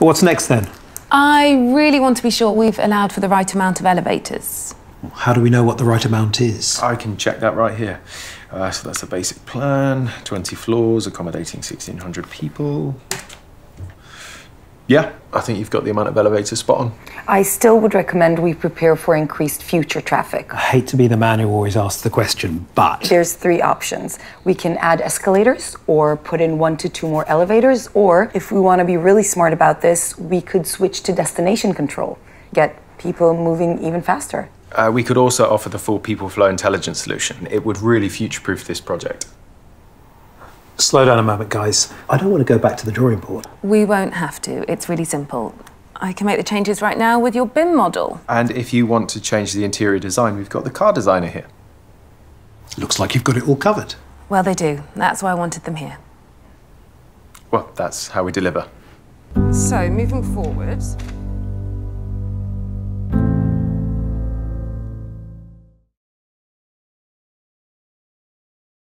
What's next then? I really want to be sure we've allowed for the right amount of elevators. How do we know what the right amount is? I can check that right here. Uh, so that's a basic plan 20 floors, accommodating 1,600 people. Yeah, I think you've got the amount of elevators spot on. I still would recommend we prepare for increased future traffic. I hate to be the man who always asks the question, but There's three options. We can add escalators or put in one to two more elevators, or if we want to be really smart about this, we could switch to destination control, get people moving even faster. Uh, we could also offer the full people flow intelligence solution. It would really future proof this project. Slow down a moment, guys. I don't want to go back to the drawing board. We won't have to. It's really simple. I can make the changes right now with your BIM model. And if you want to change the interior design, we've got the car designer here. Looks like you've got it all covered. Well, they do. That's why I wanted them here. Well, that's how we deliver. So, moving forward,